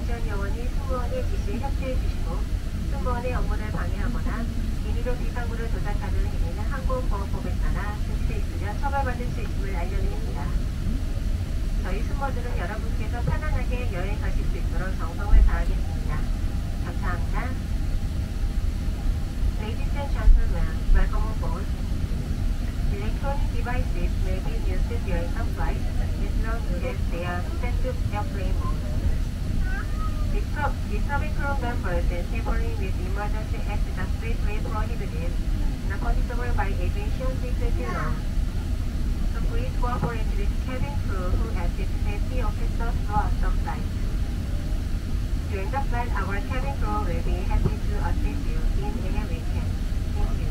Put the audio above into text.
안전 요원이 승무원의 지시에 협조해 주시고 승무원의 업무를 방해하거나 임의로 비상구를 조작하는 행위는 항공보험법에 따라 즉시에 있으며 처벌받을 수 있음을 알려드립니다. 저희 승무원들은 여러분께서 편안하게 여행 가실 수 있도록 정성을 다하겠습니다. 감사합니다. Ladies and gentlemen, welcome on board. Electronic devices may be used during the flight as long as they are set to airplane mode. Disturb, disturbing crew members and tampering with emergency exits are strictly prohibited and punishable by aviation safety law. So please cooperate with cabin crew who assist safety officers throughout the flight. During the flight, our cabin crew will be happy to assist you in any way. Thank you.